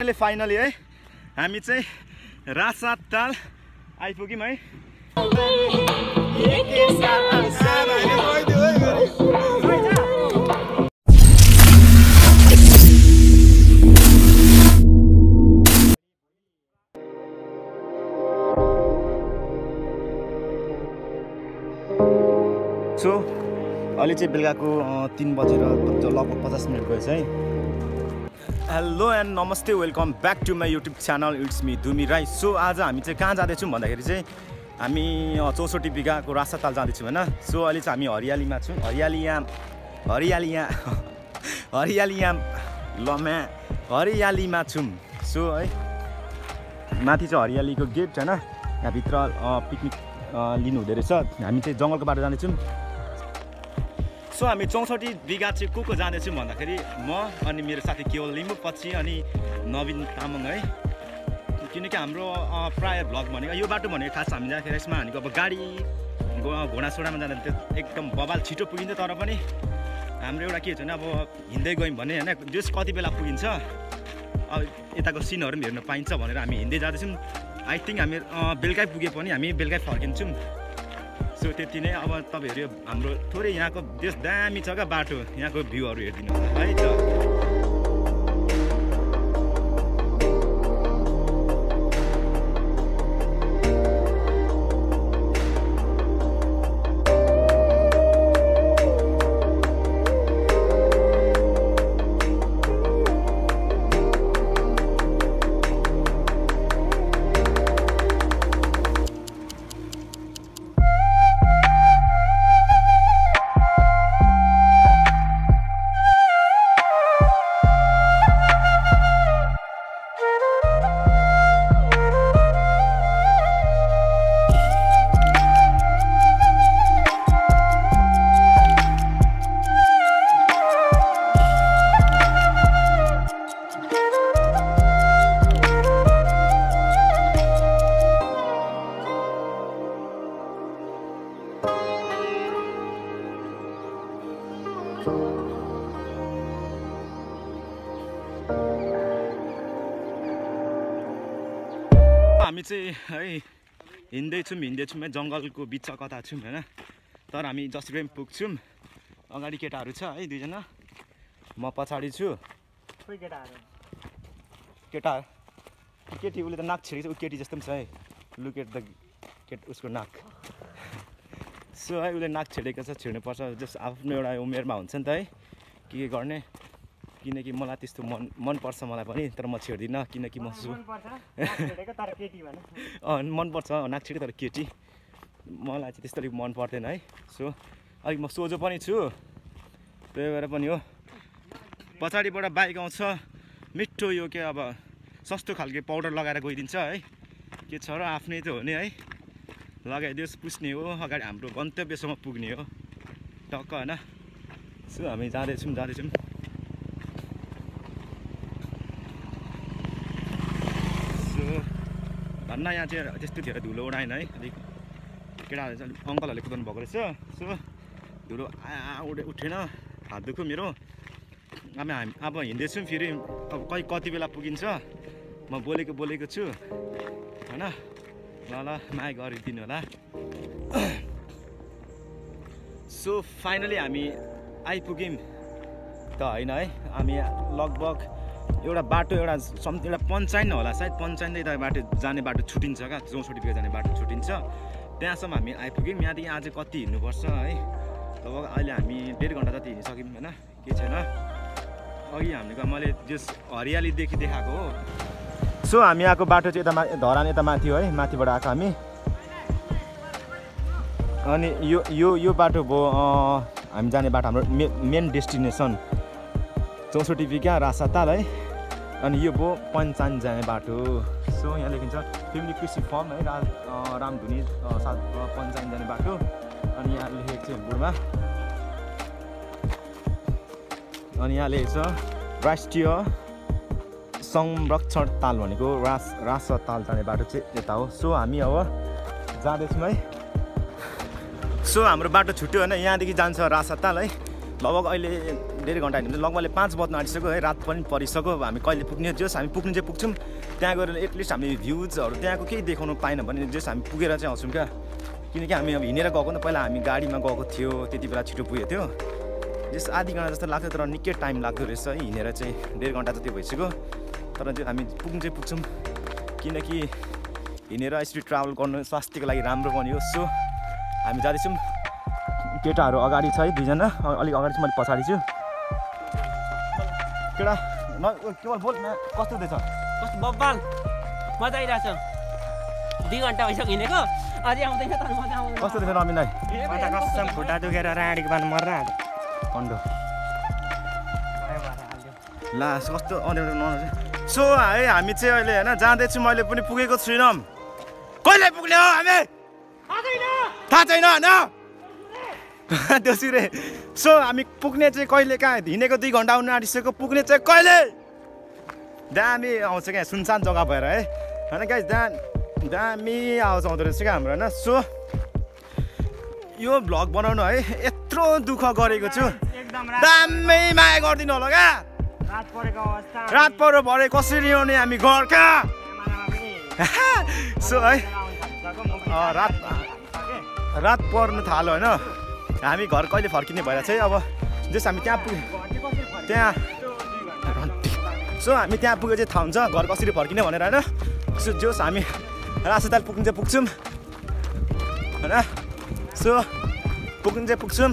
अहिले फाइनली है हामी चाहिँ रासा ताल आइपुग्यौँ है। सो अहिले चाहिँ बेलुकाको तिन बजेर लगभग पचास मिनट गएछ है। हेलो एन्ड नमस्ते welcome back to my YouTube channel it's me Dhumi Rai so आज हामी चाहिँ कहाँ जाँदैछौँ भन्दाखेरि चाहिँ हामी चौसठी बिघाको रासाताल जाँदैछौँ होइन? सो अहिले चाहिँ हामी हरियालीमा छौँ। हरियालीयाम हरियालीया हरियालीयाम लम्या हरियालीमा छौँ। सो है माथि चाहिँ हरियालीको गेट होइन? यहाँभित्र पिकनिक लिनु हुँदो रहेछ। हामी चाहिँ जङ्गलको बाटो जाँदैछौँ। सो हामी चौसठी बिघा चाहिँ को को जाँदैछौँ भन्दाखेरि म अनि मेरो साथी केवल लिम्बू पछि अनि नवीन तामाङ है। किनकि हाम्रो प्राय भ्लग भनेको यो बाटो भनेको खास हामी जाँदाखेरि यसमा भनेको अब गाडी घोडासोडामा जाँदा त्यो एकदम बबाल छिटो पुगिन्छ तर पनि हाम्रो एउटा के हुन्छ भने अब हिँड्दै गयौँ भने होइन जस कति बेला पुगिन्छ अब यताको सिनहरू पनि हेर्न पाइन्छ भनेर हामी हिँड्दै जाँदैछौँ। आई थिङ्क हामी बेलुकै पुगे पनि हामी बेलुकै फर्किन्छौँ। सो त्यति नै अब तपाईँहरू हाम्रो थोरै यहाँको देश दामी छ क्या बाटो यहाँको भ्यूहरू हेरिदिनु है त हामी चाहिँ है हिँड्दैछौँ हिँड्दैछौँ है। जङ्गलको बिच कता छौँ होइन? तर हामी जसरी पनि पुग्छौँ। अगाडि केटाहरू छ है दुईजना। म पछाडि छु। केटाहरू। केटा केटी उसले त नाक छिरेको छ ऊ केटी जस्तो पनि छ है। लुक एट द केट उसको नाक। सो है उसले नाक छिडेको छ छिर्नुपर्छ। जस आफ्नो एउटा उमेरमा हुन्छ नि त है। के के गर्ने? किनकि मलाई त्यस्तो मन मनपर्छ मलाई पनि तर म छिर्दिनँ किनकि म सु अँ मनपर्छ नाक छिटो तर केटी। मलाई चाहिँ त्यस्तो अलिक मन पर्दैन है सो अलिक म सोझो पनि छु। त्यही भएर पनि हो। पछाडिबाट बाइक आउँछ। मिठो यो के अब सस्तो खालको पाउडर लगाएर गइदिन्छ है। के छ र आफ्नै त हो नि है। लगाइदियोस् पुस्ने हो अगाडि हाम्रो गन्तव्यसम्म पुग्ने हो। टक्क होइन। सो हामी जाँदैछौँ जाँदैछौँ सो धन्न यहाँ चाहिँ त्यस्तो धेरै धुलो उडाएन है। अलिक केटाहरूले चाहिँ अलिक अङ्कलहरूले कुदाउनु भएको रहेछ। सो धुलो आ उठे उठेन। हात दुख्यो मेरो। अब हामी अब हिँड्दैछौँ फेरि। अब कहीँ कति बेला पुगिन्छ? म बोलेको बोलेको छु। होइन? ल ल माया गरिदिनु होला। सो फाइनली हामी आइपुग्यौँ। त होइन है हामी लगभग एउटा बाटो एउटा समथिङ एउटा पञ्चायत होला। सायद पञ्चायत यता बाटो जाने बाटो छुट्टिन्छ क्या? बिघा जाने बाटो छुट्टिन्छ त्यहाँसम्म हामी आइपुग्यौँ। यहाँदेखि आज कति हिँड्नुपर्छ है? लगभग अहिले हामी डेढ घन्टा जति हिँडिसक्यौँ होइन? केही छैन? अघि हामीले मैले जस हरियालीदेखि देखाएको हो। सो हामी आएको बाटो चाहिँ यता मा धरान यता माथि हो है? माथिबाट आएको हामी। अनि यो यो यो बाटो भयो हामी जाने बाटो हाम्रो मे मेन डेस्टिनेसन। चौसठी बिघा रासाताल है अनि यो भयो पञ्चान जाने बाटो। सो यहाँ लेखिन्छ फेमिली कृषि फर्म है रा रामधुनी सात अँ, पञ्चायत जाने बाटो। अनि यहाँ लेखेको छ बोर्डमा अनि यहाँ लेखेको छ राष्ट्रिय संरक्षण ताल भनेको रास रास ताल जाने बाटो चाहिँ यता हो। सो हामी अब जाँदैछौँ है। सो हाम्रो बाटो छुट्यो होइन यहाँदेखि जान्छ रासा ताल है। लगभग अहिले डेढ घन्टा लगभग अहिले पाँच बज्न आँटिसक्यो है रात पनि परिसक्यो हामी कहिले पुग्ने जस हामी पुग्नु चाहिँ पुग्छौँ। त्यहाँ गएर एटलिस्ट हामीले भ्युजहरू त्यहाँको केही देखाउनु पाएन भने जस हामी पुगेर चाहिँ आउँछौँ क्या। किनकि हामी अब हिँडेर गएको नि पहिला हामी गाडीमा गएको थियो त्यति बेला छिटो पुगेको थियो। जस आधी घन्टा जस्तो लाग्थ्यो तर निकै टाइम लाग्दो रहेछ है हिँडेर चाहिँ। डेढ घन्टा जति भइसक्यो। तर चाहिँ हामी पुग्नु चाहिँ पुग्छौँ। किनकि हिँडेर यसरी ट्राभल गर्नु स्वास्थ्यको लागि राम्रो पनि हो। सो हामी जाँदैछौँ। केटाहरू अगाडि छ है दुईजना। अलिक अगाडि चाहिँ मैले पछाडि छु। केटा न केवल बोल न कस्तो हुँदैछ? कस्तो बब्बाल मजा आइरहेछ। दुई घन्टा भइसक्यो हिँडेको। अझै आउँदैन तर मजा आउँदैन कस्तो हुँदैछ त कसम खुट्टा दुखेर राँडीको बान मर्न हाल्यो हाल्यो ला कस्तो अँध्यारो नहुनु सो है हामी चाहिँ अहिले होइन जाँदैछु मैले पनि पुगेको छुइनँ। कहिले पुग्ने हो हामी? थाहा छैन होइन? दोस्रो सो हामी पुग्ने चाहिँ कहिले कहाँ हिँडेको दुई घन्टा हुनु आँटिसक्यो पुग्ने चाहिँ कहिले दामी आउँछ क्या सुनसान जग्गा भएर है होइन क्या दा दामी आवाज आउँदो रहेछ क्या हाम्रो होइन सो यो भ्लग बनाउनु है यत्रो दुःख गरेको छु दामी माया गरिदिनु होला क्या रात परेको भरे कसरी आउने हामी घर कहाँ सो है रात। रात पर्नु थाल्यो होइन हामी घर कहिले फर्किने भएर चाहिँ अब जस हामी त्यहाँ पुग्यो? त्यहाँ सो हामी त्यहाँ पुगे चाहिँ थाहा हुन्छ घर कसरी फर्किने भनेर होइन। सो जोस् हामी राजस्थान पुग्नु चाहिँ पुग्छौँ। होइन? सो पुग्नु चाहिँ पुग्छौँ।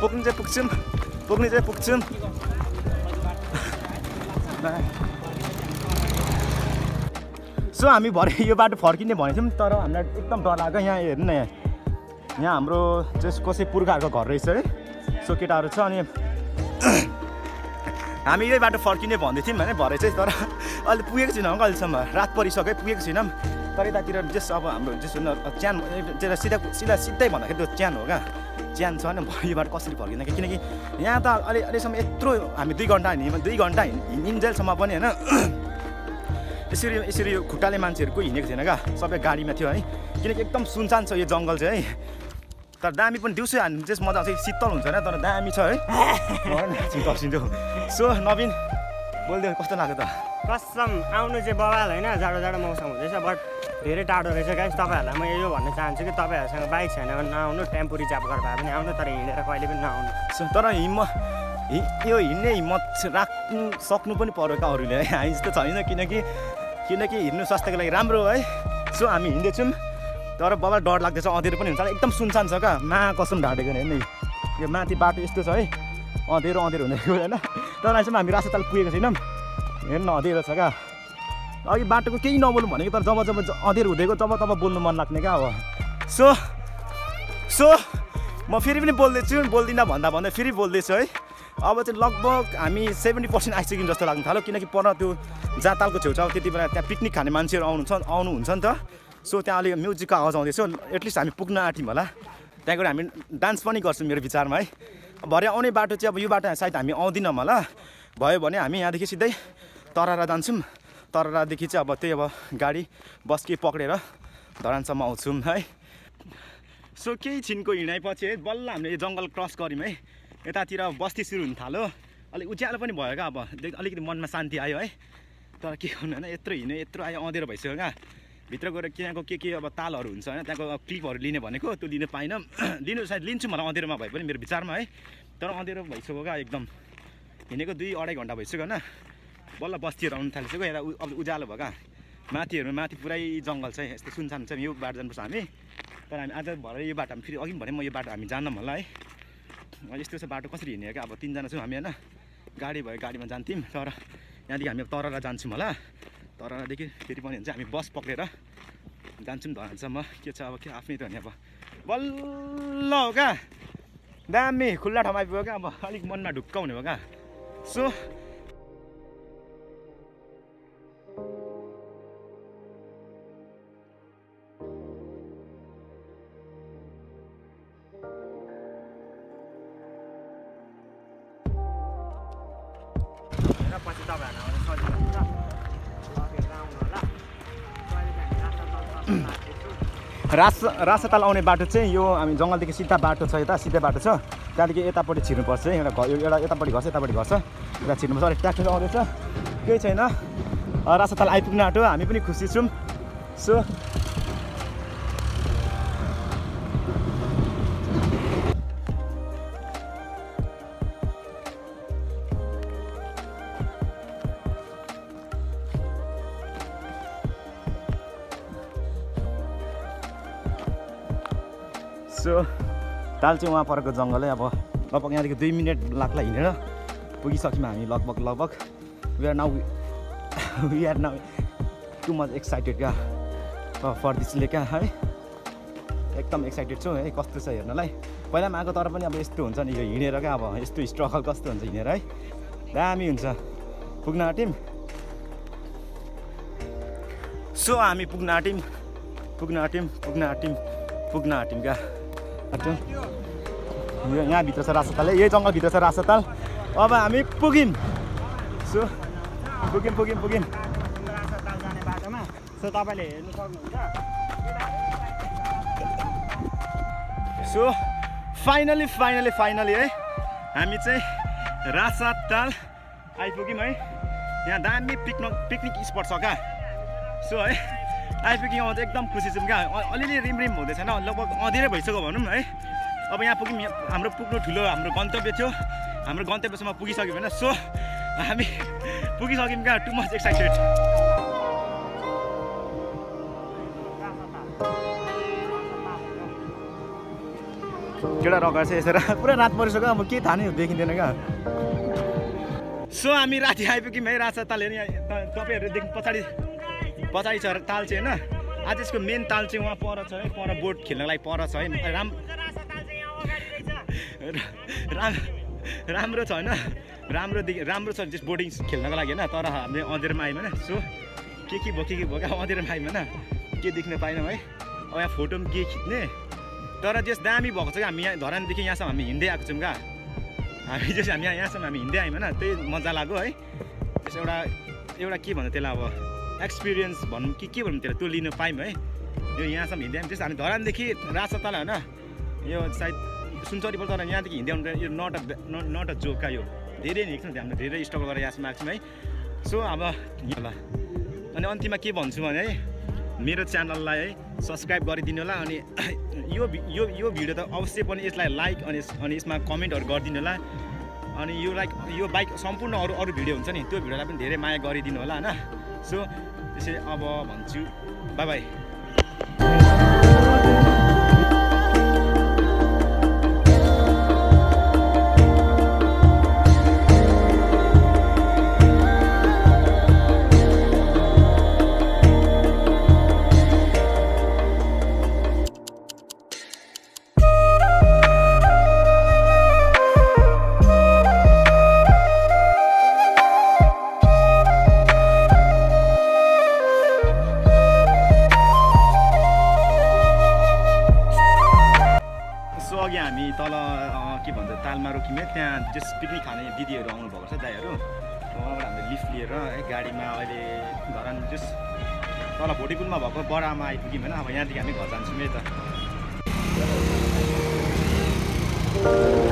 पुग्नु चाहिँ पुग्छौँ। पुग्नु चाहिँ पुग्छौँ। सो हामी भरे यो बाटो फर्किने भनेको थियौँ तर हामीलाई एकदम डर लाग्यो। यहाँ हेर्नु न यहाँ। यहाँ हाम्रो जस कसै पुर्खाहरूको घर रहेछ है। सो केटाहरू छ अनि हामी यही बाटो फर्किने भन्दै थियौँ भने भरे चाहिँ तर अहिले पुगेको छैनौँ अहिलेसम्म। रात परिसक्यो पुगेको छैनौँ। तर यतातिर जस अब हाम्रो जस च्यान त्यता सिधा सिधा सिधै भन्दाखेरि त्यो च्यान हो क्या। च्यान छ भयो यो बाटो कसरी फर्किँदैन किनकि यहाँ त अलि अहिलेसम्म यत्रो हामी दुई घन्टा हिँड्यौँ दुई घन्टा हिँड- हिँडिन्जेलसम्म पनि होइन। यसरी यसरी यो खुट्टाले मान्छेहरू हिँडेको थिएन क्या। सबै गाडीमा थियो है किनकि एकदम सुनसान छ यो जङ्गल चाहिँ है। तर दामी पनि दिउँसो हान्नु चाहिँ मजा आउँछ। शीतल हुन्छ होइन तर दामी छ है। शीतल सिन्धु सो नवीन बोलिदियो कस्तो लाग्यो त? कसम आउनु चाहिँ बवाल होइन जाडो जाडो मौसम हुँदैछ बट धेरै टाढो रहेछ गाइस तपाईँहरूलाई म यो भन्न चाहन्छु कि तपाईँहरूसँग बाइक छैन भने नआउनु टेम्पो रिजर्भ गरेर भए पनि आउनु तर हिँडेर कहिले पनि नआउनु। सो तर हिम्मत हि- यो हिँड्ने हिम्मत राख्नु सक्नु पनि पऱ्यो क्या अरूले है। हामी जस्तो छैन किनकि किनकि हिँड्नु स्वास्थ्यको लागि राम्रो हो है। सो हामी हिँड्दैछौँ। तर बाबा डर लाग्दैछ अँधेरो पनि हुन्छ एकदम सुनसान छ क्या मा कसम ढाँटेको हेर्नु। यो माथि बाटो यस्तो छ है। अँधेरो अँधेरो हुँदै गयो होइन तर अहिलेसम्म हामी रास्ता पुगेको छैनौँ। हेर्नु अँधेरो छ क्या अघि बाटोको केही नबोल्नु भनेको तर जब जब अँधेरो हुँदैको तब तब बोल्नु मन लाग्ने क्या अब सो सो म फेरि पनि बोल्दैछु बोल्दिनँ भन्दा भन्दा फेरि बोल्दैछु है। अब चाहिँ लगभग हामी सेभेन्टी पर्सेन्ट आइसक्यौँ जस्तो लाग्नु थाल्यो। किनकि पर त्यो जातालको छेउछाउ त्यति बेला त्यहाँ पिकनिक खाने मान्छेहरू आउनु छ आउनुहुन्छ नि त। सो त्यहाँ अलिक म्युजिकको आवाज आउँदैछ एटलिस्ट हामी पुग्न आँट्यौँ होला। त्यहाँ गएर हामी डान्स पनि गर्छौँ मेरो विचारमा है। भरे आउने बाटो चाहिँ अब यो बाटो सायद हामी आउँदैनौँ होला। भयो भने हामी यहाँदेखि सिधै तरारा जान्छौँ। तरारादेखि चाहिँ अब त्यही अब गाडी बस के पक्रेर धरानसम्म आउँछौँ है। सो केही छिनको हिँडाइपछि है बल्ल हामीले जङ्गल क्रस गऱ्यौँ है। यतातिर बस्ती सुरु हुन थाल्यो। अलिक उज्यालो पनि भयो क्या अब अलिकति मनमा शान्ति आयो है। तर के गर्नु होइन यत्रो हिँड्यो यत्रो आयो अँधेरो भइसक्यो क्या भित्र गएर त्यहाँको के के अब तालहरू हुन्छ होइन त्यहाँको क्लिपहरू लिने भनेको त्यो लिनु पाइनँ। लिनु सायद लिन्छु मलाई अँधेरोमा भए पनि मेरो विचारमा है। तर अँधेरो भइसक्यो क्या एकदम। हिँडेको दुई अढाई घन्टा भइसक्यो होइन। बल्ल बस्तीहरू आउनु थालिसक्यो यता अब उज्यालो भयो क्या। माथिहरू माथि पुरै जङ्गल छ यस्तो सुनसान छ यो बाटो जानुपर्छ हामी। तर हामी आज भरे यो बाटो हामी फेरि अघि भने म यो बाटो हामी जान्नौँ होला है। यस्तो छ बाटो कसरी हिँड्ने क्या? अब तिनजना छौँ हामी होइन। गाडी भयो गाडीमा जान्थ्यौँ। तर यहाँदेखि हामी तररा जान्छौँ होला। तररादेखि फेरि पनि हुन्छ हामी बस पक्रेर जान्छौँ धरानसम्म के छ अब के आफ्नै त हो नि अब। बल्ल हो क्या दामी खुल्ला ठाउँमा आइपुग्यो क्या अब अलिक मनमा ढुक्क हुने भयो क्या सो रास रासताल आउने बाटो चाहिँ यो हामी जङ्गलदेखि सिधा बाटो छ यता सिधै बाटो छ। त्यहाँदेखि यतापट्टि छिर्नुपर्छ एउटा घर एउटा यतापट्टि घर छ यतापट्टि घर छ यता छिर्नुपर्छ अलिक ट्र्याक्टर आउँदैछ। केही छैन। अँ, राजसताल आइपुग्न आँट्यो हामी पनि खुसी छौँ। सो ताल चाहिँ उहाँ परको जङ्गलै। अब लगभग यहाँदेखि दुई मिनट लाग्ला हिँडेर पुगिसक्यौँ हामी लगभग लगभग। We are now we are now too much excited क्या? फर दिस ले क्या है। एकदम एक्साइटेड छु है कस्तो छ हेर्नलाई। पहिला पनि आएको तर पनि अब यस्तो हुन्छ नि यो हिँडेर क्या अब यस्तो स्ट्रगल कस्तो हुन्छ हिँडेर है। दामी हुन्छ। पुग्न आँट्यौँ। सो हामी पुग्न आँट्यौँ। पुग्न आँट्यौँ पुग्न आँट्यौँ पुग्न आँट्यौँ क्या? यो यहाँभित्र छ राजसताल है? यही जङ्गलभित्र छ राजसताल अब हामी पुग्यौँ सो पुग्यौँ पुग्यौँ पुग्यौँ राजस्थान जाने बाटोमा सो तपाईँले हेर्नु सक्नुहुन्छ। सो फाइनली फाइनली फाइनली है? हामी चाहिँ राजसाताल आइपुग्यौँ है? यहाँ दामी पिकनिक पिकनिक स्पट छ क्या सो है? आइपुग्यौँ चाहिँ एकदम खुसी छौँ। क्या अलिअलि रिमरिम हुँदैछ होइन लगभग अँधेरै भइसक्यो भनौँ है। अब यहाँ पुग्यौँ यहाँ- हाम्रो पुग्नु ठुलो हाम्रो गन्तव्य थियो। हाम्रो गन्तव्यसम्म पुगिसक्यौँ होइन। सो हामी पुगिसक्यौँ क्या टु मच एक्साइटेड केटा रगाएर चाहिँ यसरी। पुरा रात परिसक्यो। अब केही थाहा नै देखिँदैन क्या। सो हामी राति आइपुग्यौँ है राजा ताल हेर्ने त- तपाईँहरू देख्नु पछाडि पछाडि छ ताल चाहिँ होइन आज यसको मेन ताल चाहिँ उहाँ पर छ है पर बोट खेल्नको लागि पर छ है। राम राम राम्रो छ होइन? राम्रो राम्रो छ जस बोटिङ खेल्नको लागि होइन तर हामीले अँधेरोमा आयौँ होइन। सो के के भयो के के भयो क्या अँधेरोमा आयौँ होइन? के देख्न पाएनौँ है? अब यहाँ फोटो पनि के खिच्ने? तर जस दामी भएको छ क्या हामी यहाँ धरानदेखि यहाँसम्म हामी हिँड्दै आएको छौँ क्या। हामी जस हामी यहाँ यहाँसम्म हामी हिँड्दै आयौँ होइन त्यही मजा लाग्यो है। त्यस एउटा एउटा के भन्छ त्यसलाई अब? एक्सपिरियन्स भनौँ कि के भनौँ त्यसलाई त्यो लिन पायौँ है। यो यहाँसम्म हिँड्दै आयौँ। त्यस हामी धरानदेखि राजसताल होइन यो सायद सुनचरीबाट तर यहाँदेखि हिँड्दै आउनु यो नट नट अ जोक यो। धेरै हिँड्छौँ हामीले धेरै स्ट्रगल गरेर यहाँसम्म आएको है। सो अब यहाँ अनि अन्तिममा के भन्छु भने है मेरो च्यानललाई है सब्सक्राइब गरिदिनु होला अनि यो यो यो भिडियो त अवश्य पनि यसलाई लाइक अनि अनि यसमा कमेन्टहरू गरिदिनु होला। अनि यो लाइक यो बाइक सम्पूर्ण अरू अरू भिडियो हुन्छ नि त्यो भिडियोलाई पनि धेरै माया गरिदिनु होला होइन। सो त्यसै अब भन्छु। Bye bye. अघि हामी तल के भन्छ तालमा रोक्यौँ है त्यहाँ जस पिकनिक खाने दिदीहरू आउनुभएको छ दाईहरू उहाँबाट हामीले लिफ्ट लिएर है गाडीमा अहिले धरान जस तल भोटिपुलमा भएको बडामा आइपुग्यौँ होइन अब यहाँदेखि हामी घर जान्छौँ है त।